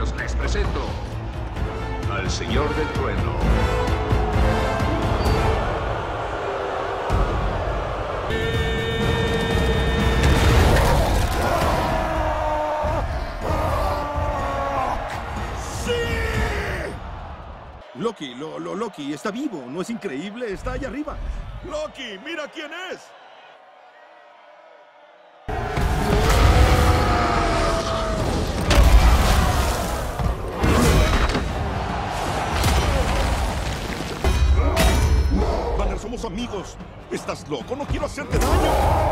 Les presento al Señor del Trueno. Loki, lo, lo, Loki, está vivo, ¿no es increíble? Está allá arriba. Loki, mira quién es. Somos amigos. ¿Estás loco? No quiero hacerte daño.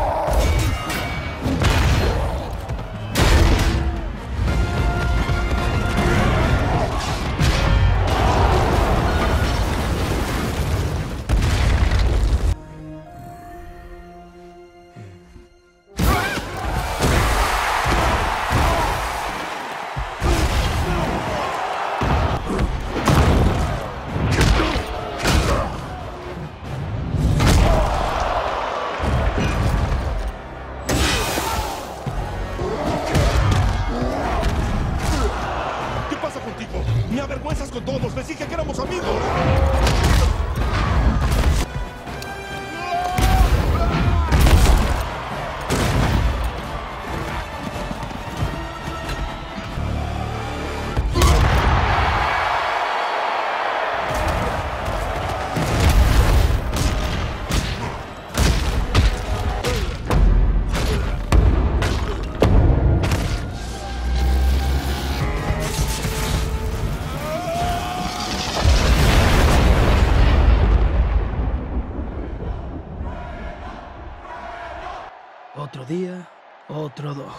Me avergüenzas con todos. Les dije que éramos amigos. Otro día, otro dog.